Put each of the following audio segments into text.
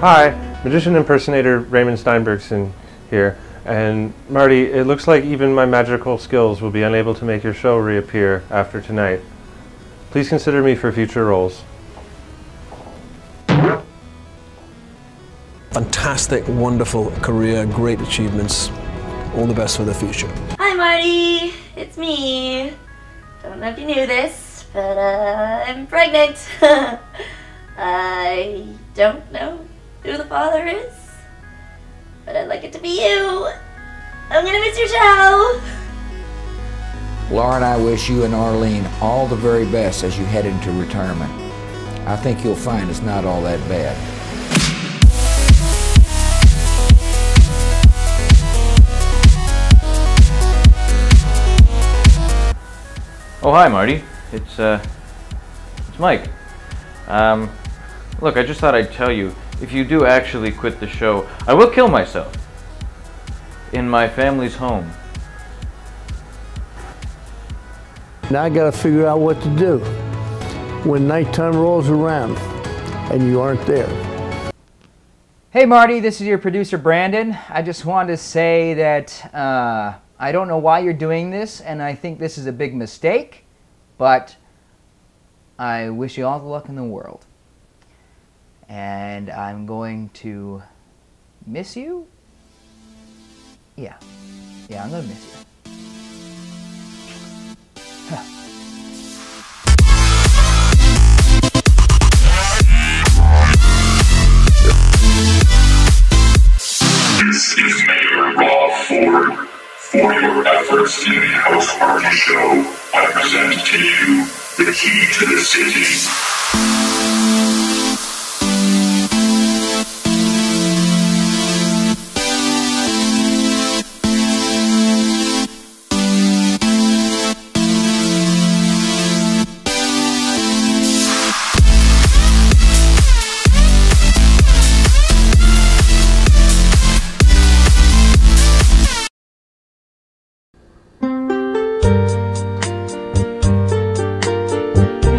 Hi, magician impersonator Raymond Steinbergson here. And Marty, it looks like even my magical skills will be unable to make your show reappear after tonight. Please consider me for future roles. Fantastic, wonderful career, great achievements. All the best for the future. Hi, Marty. It's me. Don't know if you knew this, but uh, I'm pregnant. I don't know who the father is, but I'd like it to be you. I'm gonna miss your show. Laura and I wish you and Arlene all the very best as you head into retirement. I think you'll find it's not all that bad. Oh, hi, Marty. It's, uh, it's Mike. Um, look, I just thought I'd tell you, if you do actually quit the show, I will kill myself. In my family's home. Now I gotta figure out what to do when nighttime rolls around and you aren't there. Hey Marty, this is your producer Brandon. I just wanted to say that uh, I don't know why you're doing this, and I think this is a big mistake, but I wish you all the luck in the world. And I'm going to miss you? Yeah. Yeah, I'm going to miss you. This is Mayor Rob Ford. For your efforts in the House Party Show, I present to you the key to the city.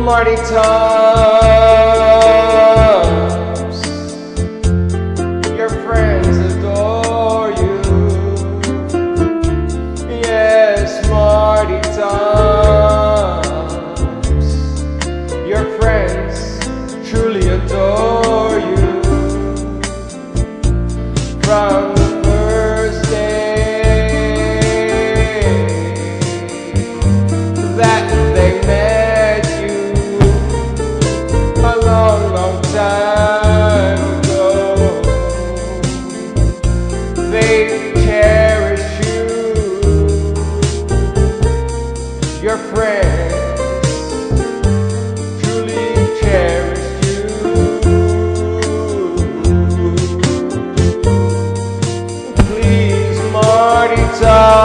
Marty Topps. Marty